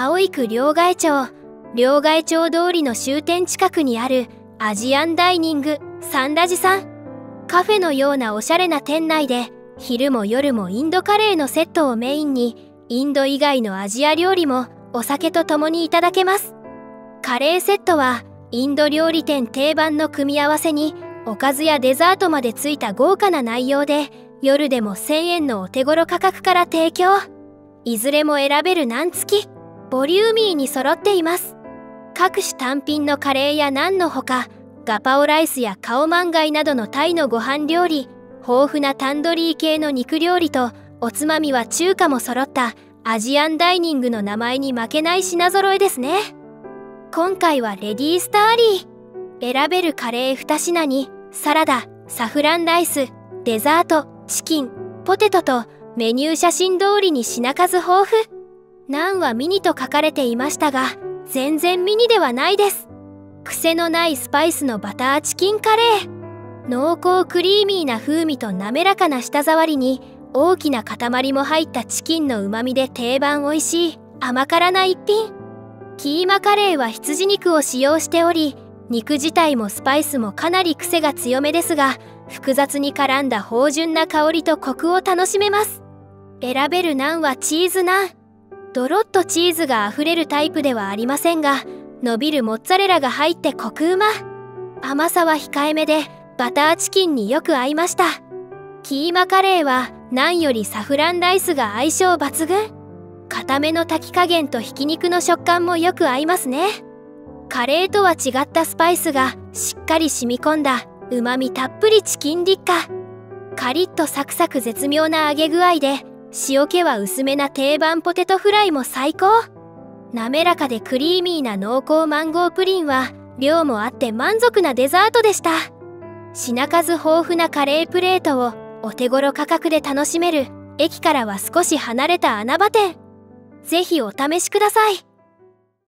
青区両替町。両替町通りの終点近くにあるアジアンダイニングサンラジさん。カフェのようなおしゃれな店内で昼も夜もインドカレーのセットをメインにインド以外のアジア料理もお酒と共にいただけます。カレーセットはインド料理店定番の組み合わせにおかずやデザートまでついた豪華な内容で夜でも1000円のお手頃価格から提供。いずれも選べるナン付き。ボリューミーに揃っています。各種単品のカレーやナンのほかガパオライスやカオマンガイなどのタイのご飯料理豊富なタンドリー系の肉料理とおつまみは中華も揃ったアジアンダイニングの名前に負けない品揃えですね。今回はレディースターリー。選べるカレー2品にサラダサフランライスデザートチキンポテトとメニュー写真通りに品数豊富。ナンはミニと書かれていましたが全然ミニではないです。癖のないスパイスのバターチキンカレー。濃厚クリーミーな風味と滑らかな舌触りに大きな塊も入ったチキンの旨味で定番美味しい甘辛な一品。キーマカレーは羊肉を使用しており肉自体もスパイスもかなり癖が強めですが複雑に絡んだ芳醇な香りとコクを楽しめます。選べるナンはチーズナンドロッとチーズがあふれるタイプではありませんが伸びるモッツァレラが入ってコクうま。甘さは控えめでバターチキンによく合いました。キーマカレーはナンよりサフランライスが相性抜群。固めの炊き加減とひき肉の食感もよく合いますね。カレーとは違ったスパイスがしっかり染み込んだうまみたっぷりチキンリッカ。カリッとサクサク絶妙な揚げ具合で塩気は薄めな定番ポテトフライも最高。滑らかでクリーミーな濃厚マンゴープリンは量もあって満足なデザートでした。品数豊富なカレープレートをお手頃価格で楽しめる。駅からは少し離れた穴場店。ぜひお試しください。